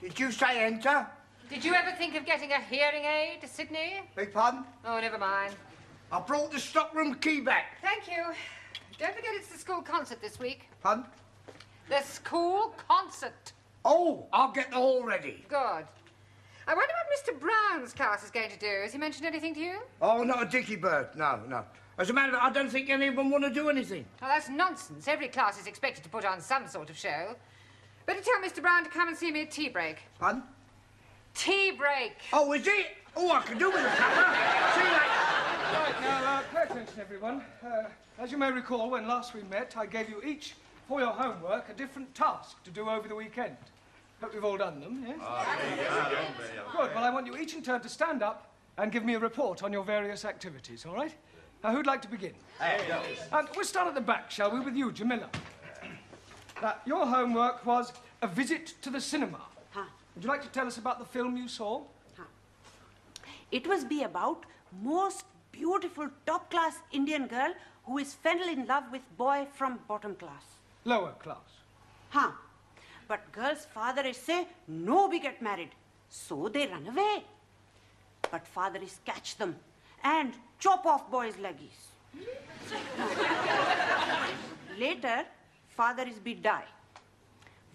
Did you say enter? Did you ever think of getting a hearing aid, Sydney? Beg pardon? Oh, never mind. I brought the stockroom key back. Thank you. Don't forget it's the school concert this week. Pardon? The school concert. Oh, I'll get the hall ready. Good. I wonder what Mr. Brown's class is going to do. Has he mentioned anything to you? Oh, not a dicky bird. No, no. As a matter of fact, I don't think any of them want to do anything. Well, that's nonsense. Every class is expected to put on some sort of show. Better tell Mr. Brown to come and see me at tea break. Pardon? Tea break. Oh, is it? Oh, I can do with a supper. See you later. Right, now, uh, pay attention, everyone. Uh, as you may recall, when last we met, I gave you each, for your homework, a different task to do over the weekend. Hope you've all done them, yes? Good. Well, I want you each in turn to stand up and give me a report on your various activities, all right? Now, who'd like to begin? And we'll start at the back, shall we, with you, Jamila. Now, your homework was a visit to the cinema. Huh. Would you like to tell us about the film you saw? It was be about most beautiful top class Indian girl who is fell in love with boy from bottom class. Lower class. Huh. But girl's father is say no we get married. So they run away. But father is catch them and chop off boy's leggies. Later, father is be die.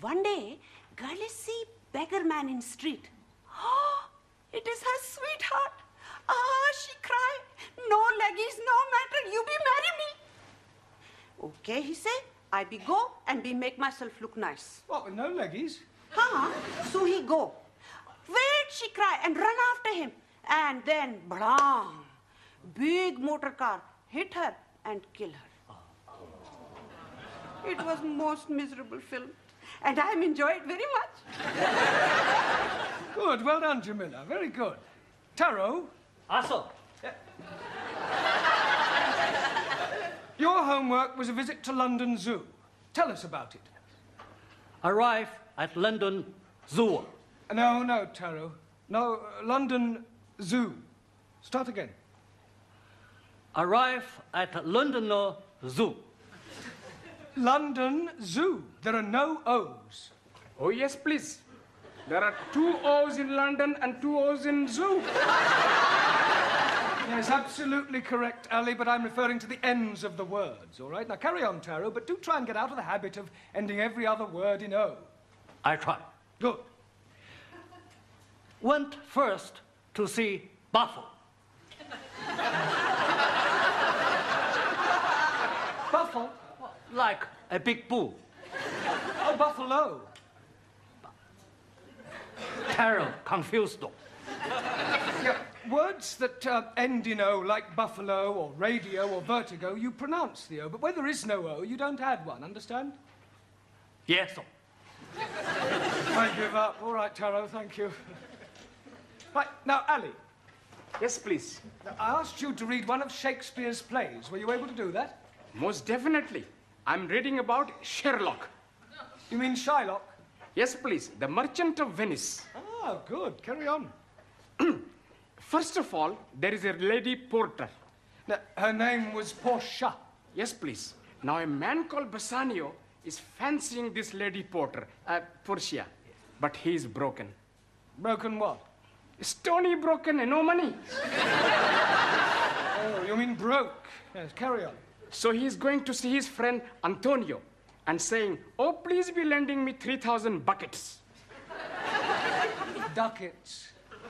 One day, girl is see beggar man in street. Oh, it is her sweetheart. Ah, she cry. No leggies, no matter. You be marry me. Okay, he say. I be go and be make myself look nice. What, with no leggies? Huh? So he go. Wait, she cry and run after him. And then, blam, big motor car hit her and kill her. It was most miserable film. And I'm enjoy it very much. Good, well done, Jamila. Very good. Taro, Also, your homework was a visit to London Zoo. Tell us about it. arrive at London Zoo. No, no, Taro. No, uh, London Zoo. Start again. Arrive at London Zoo. London Zoo. There are no O's. Oh, yes, please. There are two O's in London and two O's in zoo. Yes, absolutely correct, Ali, but I'm referring to the ends of the words, all right? Now carry on, Taro, but do try and get out of the habit of ending every other word in O. I try. Good. Went first to see Buffalo. Buffalo. Like a big bull. a buffalo. Carol confused. Yeah, words that uh, end in O, like buffalo or radio or vertigo, you pronounce the O, but where there is no O, you don't add one, understand? Yes. sir. I give up. All right, Taro, thank you. Right, now, Ali, Yes, please. I asked you to read one of Shakespeare's plays. Were you able to do that? Most definitely. I'm reading about Sherlock. You mean Shylock? Yes, please. The Merchant of Venice. Ah, good. Carry on. First of all, there is a lady porter. Now, her name was Portia. Yes, please. Now, a man called Bassanio is fancying this lady porter, uh, Portia, but he is broken. Broken what? Stony broken and no money. Oh, you mean broke. Yes, carry on. So he is going to see his friend Antonio and saying, Oh, please be lending me 3,000 buckets. Ducats.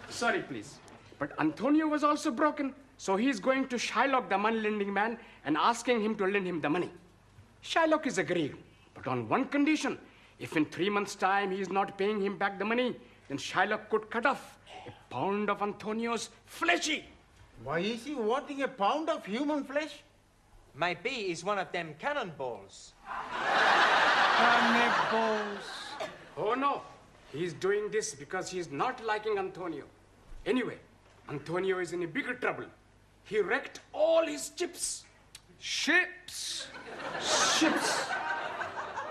Sorry, please. But Antonio was also broken, so he is going to Shylock, the money lending man, and asking him to lend him the money. Shylock is agreeing, but on one condition. If in three months' time he is not paying him back the money, then Shylock could cut off a pound of Antonio's fleshy. Why is he wanting a pound of human flesh? Maybe he's one of them cannonballs. Cannibals. Oh no, He's doing this because he's not liking Antonio. Anyway, Antonio is in a bigger trouble. He wrecked all his chips. Ships. ships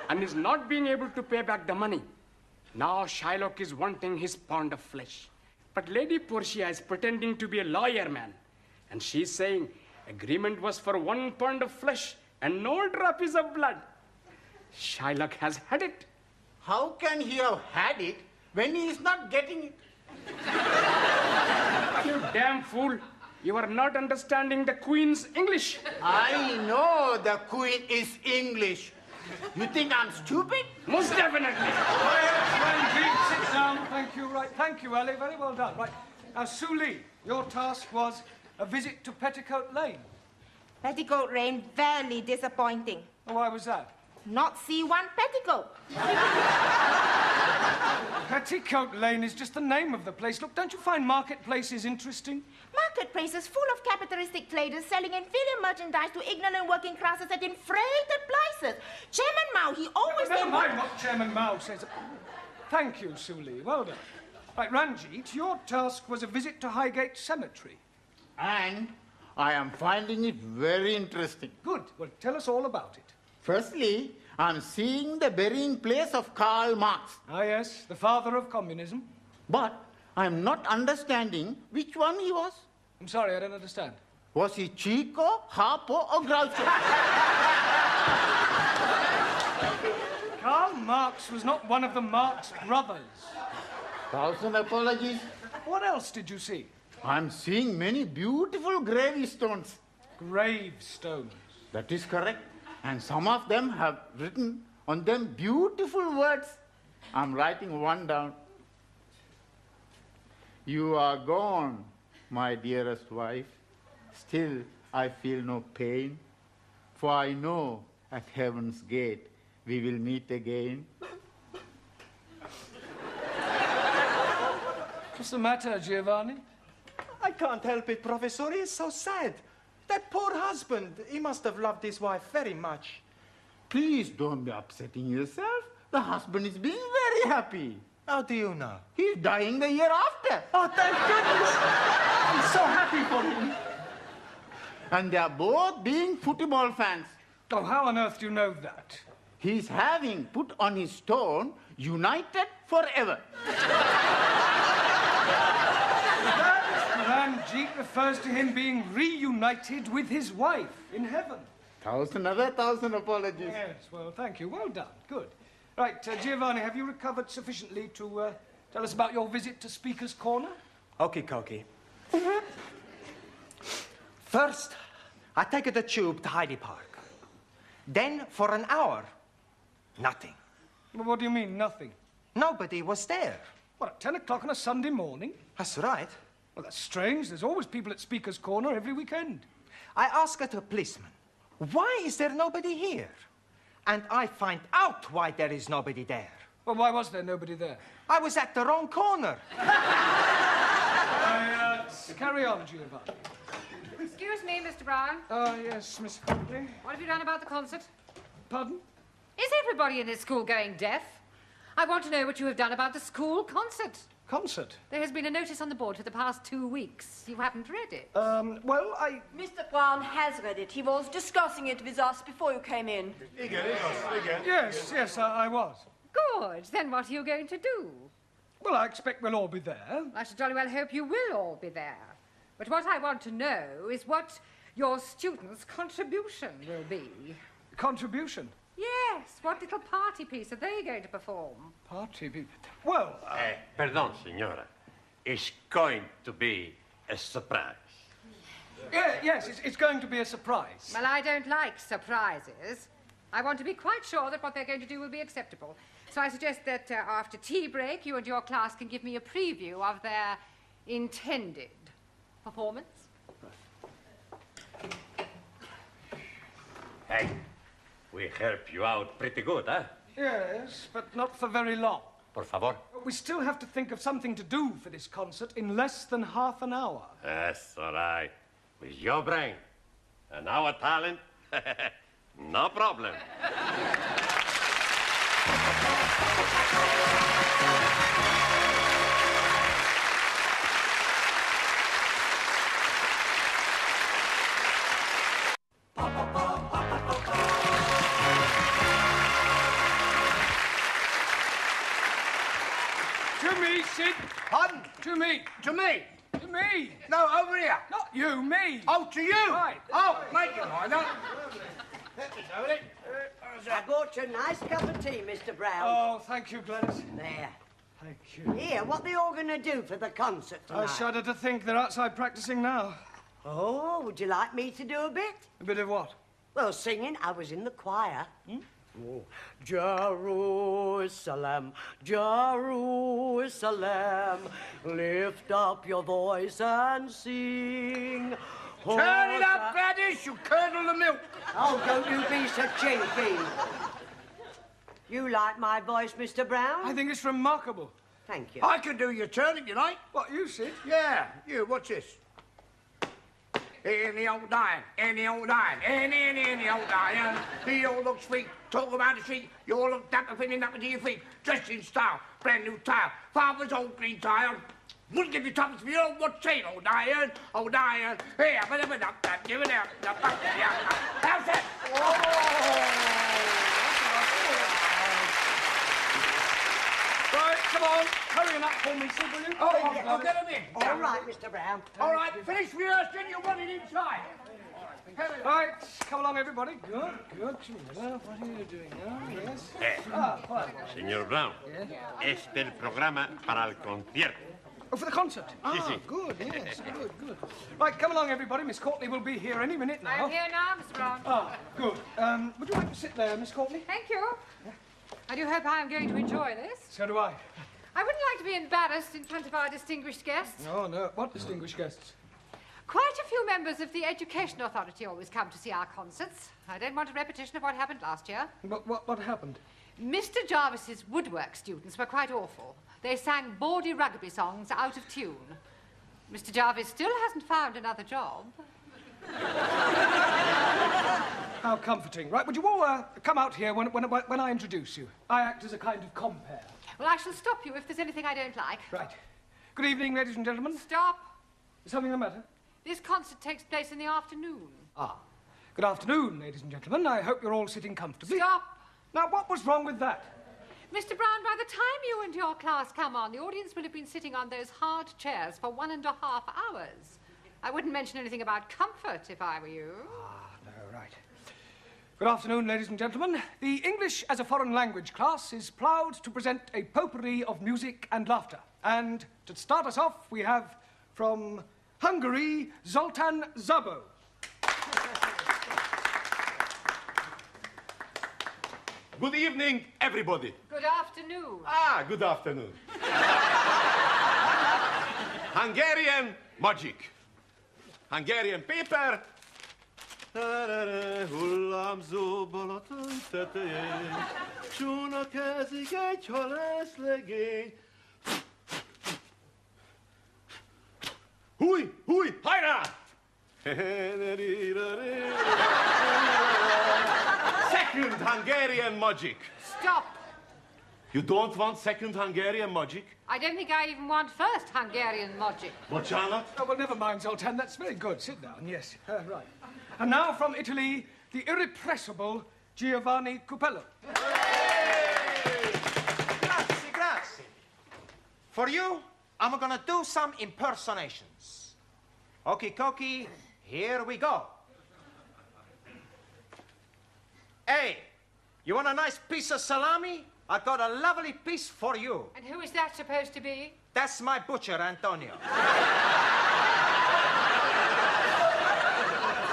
and is not being able to pay back the money. Now Shylock is wanting his pound of flesh. But Lady Portia is pretending to be a lawyer man. And she's saying agreement was for one pound of flesh and no drop is of blood. Shylock has had it. How can he have had it when he is not getting it? You damn fool. You are not understanding the Queen's English. I know the Queen is English. You think I'm stupid? Most definitely. Ranjit, sit down. Thank you. Right. Thank you, Ali. Very well done. Right. Now, Sue Lee, your task was a visit to Petticoat Lane. Petticoat Lane, very disappointing. Why was that? Not see one petticoat. Petticoat Lane is just the name of the place. Look, don't you find marketplaces interesting? Marketplaces full of capitalistic traders selling inferior merchandise to ignorant working classes at inflated prices. Chairman Mao, he always Never said- mind what Chairman Mao says. Thank you, Sue Lee. Well done. Right, Ranjit, your task was a visit to Highgate Cemetery. And I am finding it very interesting. Good. Well, tell us all about it. Firstly, I'm seeing the burying place of Karl Marx. Ah, yes, the father of communism. But I'm not understanding which one he was. I'm sorry, I don't understand. Was he Chico, Harpo, or Groucho? Karl Marx was not one of the Marx brothers. Thousand apologies. What else did you see? I'm seeing many beautiful gravestones. Gravestones. That is correct. And some of them have written on them beautiful words. I'm writing one down. You are gone, my dearest wife. Still, I feel no pain. For I know at heaven's gate we will meet again. What's the matter, Giovanni? I can't help it, Professor. He is so sad. That poor husband, he must have loved his wife very much. Please don't be upsetting yourself. The husband is being very happy. How do you know? He's dying the year after. Oh, thank goodness! I'm so happy for him. And they are both being football fans. Oh, how on earth do you know that? He's having put on his stone, united forever. Ranjit refers to him being reunited with his wife in heaven. Thousand other thousand apologies. Yes, well, thank you. Well done. Good. Right, uh, Giovanni, have you recovered sufficiently to uh, tell us about your visit to Speaker's Corner? Okie dokie. First, I take the tube to Hyde Park. Then, for an hour, nothing. Well, what do you mean, nothing? Nobody was there. What, at 10 o'clock on a Sunday morning? That's right. Well, that's strange. There's always people at Speaker's Corner every weekend. I ask at a policeman, why is there nobody here? And I find out why there is nobody there. Well, why was there nobody there? I was at the wrong corner. I, uh, carry on, Giovanni. Excuse me, Mr. Brown. Oh, yes, Miss Huntley. What have you done about the concert? Pardon? Is everybody in this school going deaf? I want to know what you have done about the school concert. Concert? There has been a notice on the board for the past two weeks. You haven't read it. Um, well, I... Mr. Brown has read it. He was discussing it with us before you came in. Again, again. Yes, yes, I, I was. Good. Then what are you going to do? Well, I expect we'll all be there. I should jolly well hope you will all be there. But what I want to know is what your students' contribution will be. Contribution? Yes, what little party piece are they going to perform? Party piece? Well, uh, Eh, pardon, signora. It's going to be a surprise. yeah, yes, it's, it's going to be a surprise. Well, I don't like surprises. I want to be quite sure that what they're going to do will be acceptable. So I suggest that uh, after tea break, you and your class can give me a preview of their intended performance. Hey, we help you out pretty good, huh? Yes, but not for very long. Por favor. We still have to think of something to do for this concert in less than half an hour. That's all right. With your brain and our talent, no problem. A nice cup of tea, Mr. Brown. Oh, thank you, Gladys. There. Thank you. Here, what are they all going to do for the concert tonight? I shudder to think they're outside practicing now. Oh, would you like me to do a bit? A bit of what? Well, singing. I was in the choir. Hmm? Oh. Jerusalem, Jerusalem, lift up your voice and sing. Turn it up, Gladys, you curdle the milk. Oh, don't you be so cheeky. You like my voice, Mr. Brown? I think it's remarkable. Thank you. I can do your turn if you like. What, you, Sid? Yeah, you, what's this? In the old iron, in the old iron, in, in, in the old iron. He all looks sweet, talk about the street. You all look dapper, feeling up to your feet. Dressed in style, brand new tile. Father's old green tile. Wouldn't give you tuppence if you don't want to say old iron, old iron. Here, but up, up, up, give it out. up, up. How's that? Right, come on. Hurry him up for me, Sid, will you? Oh, Thank I'll, you, I'll get him in. All right, Mr. Brown. All right, finish rehearsing, you want it inside. Right, come along, everybody. Good, good. What are you doing now? Yes. Eh, Ah, señor Brown, este es el programa para el concierto. Oh, for the concert. Ah, sí. good, yes, good, good. Right, come along, everybody. Miss Courtney will be here any minute now. I'm here now, Mr. Brown. Ah, good. Um, would you like to sit there, Miss Courtney? Thank you. I do hope I am going to enjoy this. So do I. I wouldn't like to be embarrassed in front of our distinguished guests. No, no. What distinguished guests? Quite a few members of the Education Authority always come to see our concerts. I don't want a repetition of what happened last year. What, what, what happened? Mr. Jarvis's woodwork students were quite awful. They sang bawdy rugby songs out of tune. Mr. Jarvis still hasn't found another job. How comforting. Right, would you all uh, come out here when, when, when I introduce you? I act as a kind of compère. Well, I shall stop you if there's anything I don't like. Right. Good evening, ladies and gentlemen. Stop. Is something the matter? This concert takes place in the afternoon. Ah. Good afternoon, ladies and gentlemen. I hope you're all sitting comfortably. Stop. Now, what was wrong with that? Mr. Brown, by the time you and your class come on, the audience will have been sitting on those hard chairs for one and a half hours. I wouldn't mention anything about comfort if I were you. Right. Good afternoon, ladies and gentlemen. The English as a foreign language class is proud to present a potpourri of music and laughter. And to start us off, we have from Hungary, Zoltan Szabo. Good evening, everybody. Good afternoon. Ah, good afternoon. Hungarian magic. Hungarian paper. Hullámzó Balaton tetején, csónakázik egy halászlegény. Húj, húj, hajrá! Second Hungarian magic. Stop. You don't want second Hungarian magic? I don't think I even want first Hungarian logic. Bocsánat? Oh, well, never mind, Zoltan. That's very good. Sit down, yes. Uh, right. And now from Italy, the irrepressible Giovanni Capello. Grazie, grazie. For you, I'm gonna do some impersonations. Okie dokie, here we go. Hey, you want a nice piece of salami? I got a lovely piece for you. And who is that supposed to be? That's my butcher, Antonio.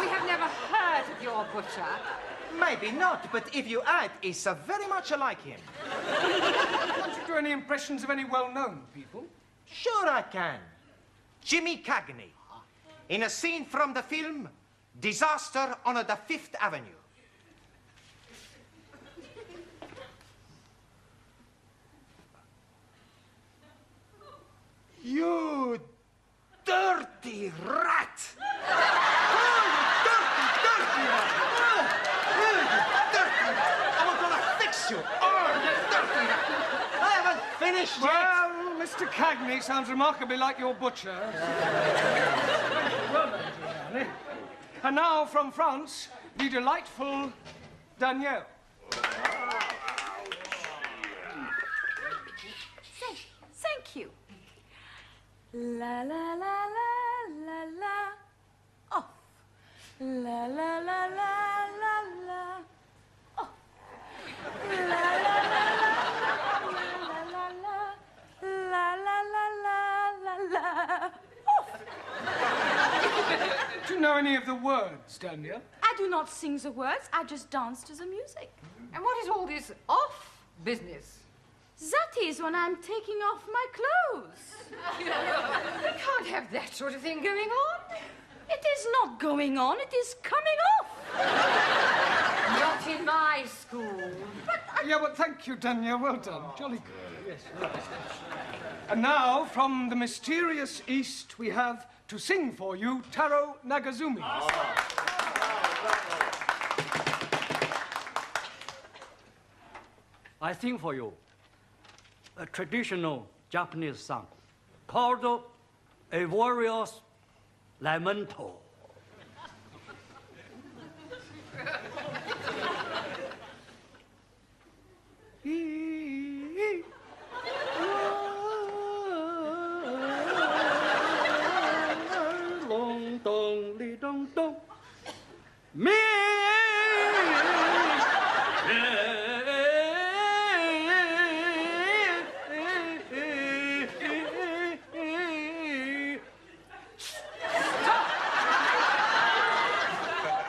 We have never heard of your butcher. Maybe not, but if you add, it's uh, very much like him. Can't you do any impressions of any well-known people? Sure I can. Jimmy Cagney. In a scene from the film Disaster on the Fifth Avenue. You dirty rat! Oh, you dirty, dirty rat! Oh, oh, you dirty rat! I'm gonna fix you! Oh, you dirty rat! I haven't finished yet! Well, Mr. Cagney sounds remarkably like your butcher. well done, Giovanni. And now from France, the delightful Danielle. Thank, you. La la la Do you know any of the words, Daniel? I do not sing the words. I just dance to the music. And what is all this off business? That is when I'm taking off my clothes. we can't have that sort of thing going on. It is not going on, it is coming off. not in my school. But I... Yeah, but thank you, Daniel. Well done. Jolly good. And now, from the mysterious East, we have to sing for you Taro Nagazumi. I sing for you a traditional Japanese song called A Warrior's Lamento. Long dong li dong dong. Me.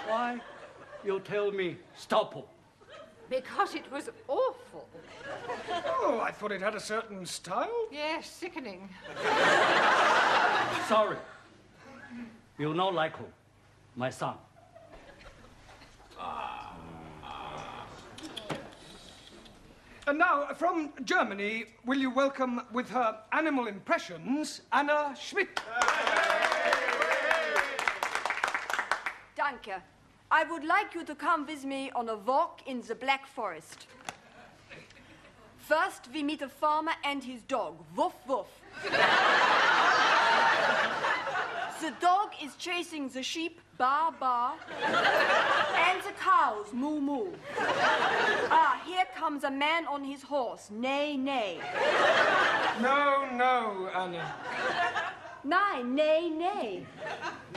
Why you tell me? Because it was awful. Oh, I thought it had a certain style. Yes, sickening. Sorry. You not like who? My son. Ah. And now, from Germany, will you welcome with her animal impressions, Anna Schmidt? Danke. I would like you to come with me on a walk in the Black Forest. First, we meet a farmer and his dog. Woof, woof. the dog is chasing the sheep, ba, ba, and the cows, moo, moo. Ah, here comes a man on his horse, neigh, neigh. No, no, Anna. Nein, neigh, neigh.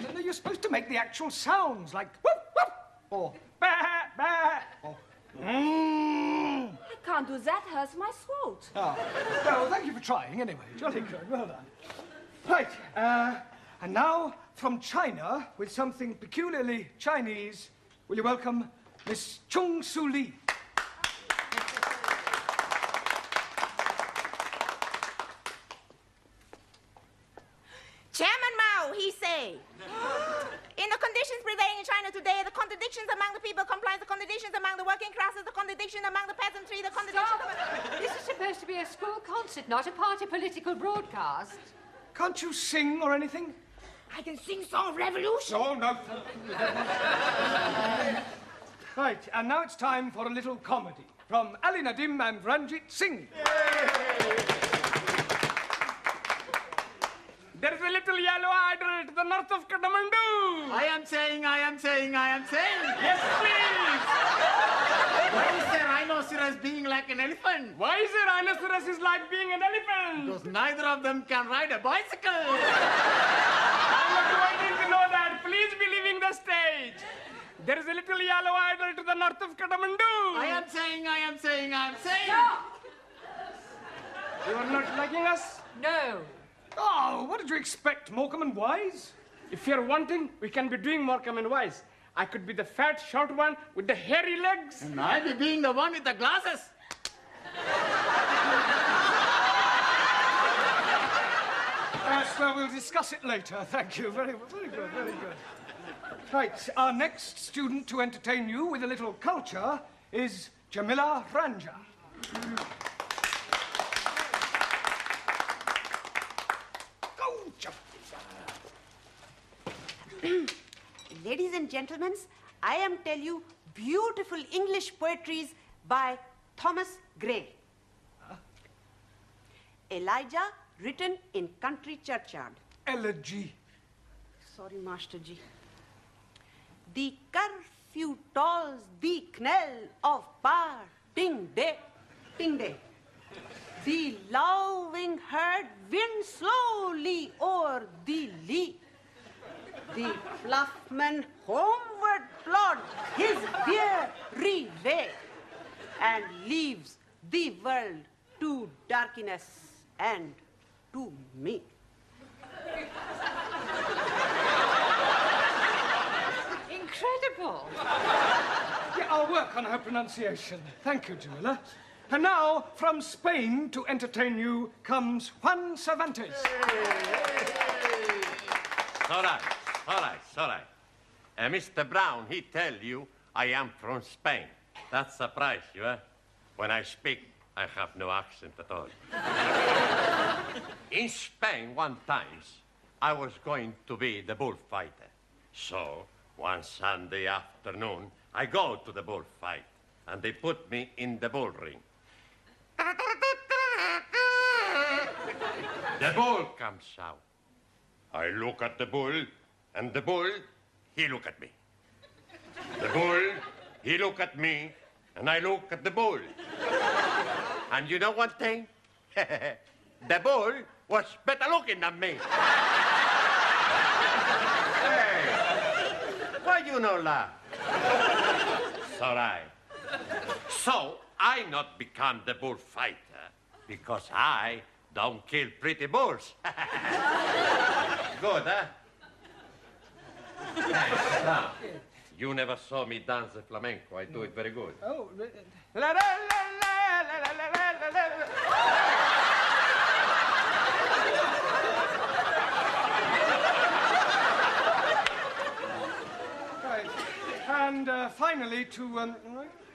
No, no, you're supposed to make the actual sounds, like whoop, whoop, or bah, bah, or mm. I can't do that, hurts my throat. Ah, well, thank you for trying anyway. Jolly good, well done. Right, uh, and now from China, with something peculiarly Chinese, will you welcome Miss Chung Su Lee? Chairman Mao, he say. In the conditions prevailing in China today, the contradictions among the people comprise the contradictions among the working classes, the contradiction among the peasantry, the contradiction among... This is supposed to be a school concert, not a party political broadcast. Can't you sing or anything? I can sing Song of Revolution. Oh, no. right, and now it's time for a little comedy from Ali Nadim and Ranjit Singh. There is a little yellow idol to the north of Kathmandu. I am saying, I am saying, I am saying. Yes, please. Why is the rhinoceros being like an elephant? Why is a rhinoceros is like being an elephant? Because neither of them can ride a bicycle. I'm not waiting to know that. Please be leaving the stage. There is a little yellow idol to the north of Kathmandu. I am saying, I am saying, I am saying. You are not liking us? No. Oh, what did you expect, Morecambe and Wise? If you're wanting, we can be doing Morecambe and Wise. I could be the fat, short one with the hairy legs. And I be being the one with the glasses. Yes, well, we'll discuss it later. Thank you. Very, very good, very good. Right, our next student to entertain you with a little culture is Jamila Ranjha. Go, Ladies and gentlemen, I am tell you beautiful English poetries by Thomas Gray. Elijah, written in country churchyard. Elegy. Sorry, Masterji. The curfew tolls the knell of parting day, ting day. The lowing herd winds slowly o'er the lea. The ploughman homeward plods his weary way and leaves the world to darkness and to me. Incredible. Yeah, I'll work on her pronunciation. Thank you, Jamila. And now, from Spain to entertain you comes Juan Cervantes. All right, all right, all right. Uh, Mr. Brown, he tell you I am from Spain. That surprise you, eh? When I speak, I have no accent at all. In Spain, one times, I was going to be the bullfighter. So, one Sunday afternoon, I go to the bullfight, and they put me in the bull ring. The bull comes out. I look at the bull, and the bull, he look at me. The bull, he look at me, and I look at the bull. And you know one thing? the bull was better looking than me. hey, why you no laugh? Right. So I not become the bullfighter because I don't kill pretty bulls. Good, huh? Now, you never saw me dance flamenco. I do it very good. Oh, la. And uh, finally, to, um,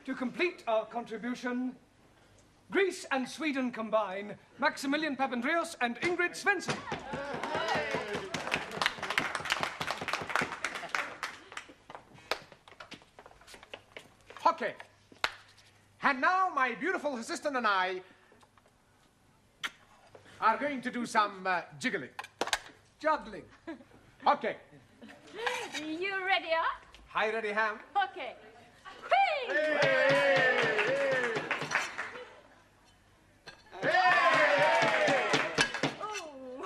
to complete our contribution, Greece and Sweden combine, Maximilian Papandreou and Ingrid Svensson. Okay. And now my beautiful assistant and I are going to do some uh, jiggling. Juggling. Okay. You ready, huh? Hi, ready, ham. Okay. Whee! Ooh.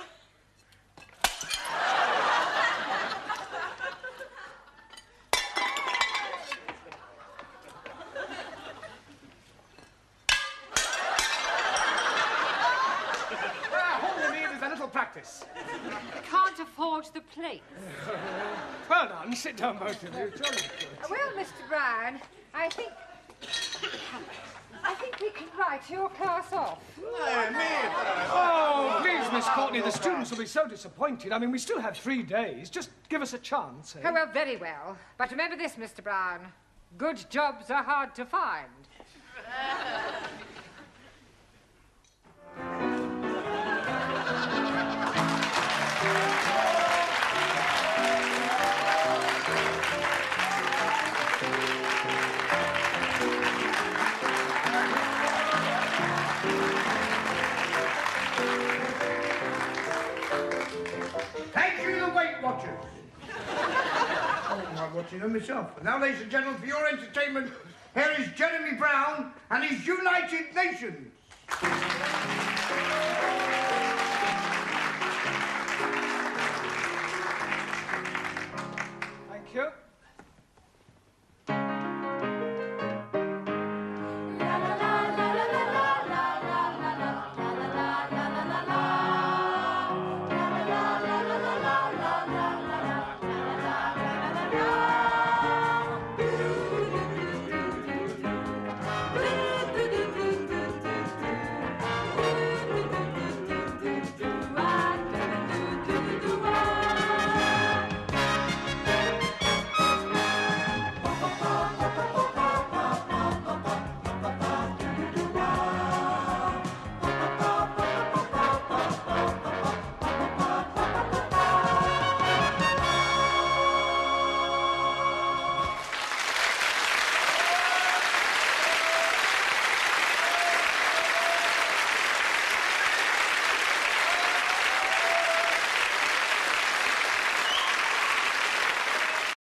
Ah, all we need is a little practice. Can't afford the plate. Well done. Sit down, both of you. Jolly good. Well, Mr. Brown, I think. I think we can write your class off. No, Oh, please, Miss Courtney, the students will be so disappointed. I mean, we still have three days. Just give us a chance, eh? Oh, well, very well. But remember this, Mr. Brown. Good jobs are hard to find. now, ladies and gentlemen, for your entertainment, here is Jeremy Brown and his United Nations.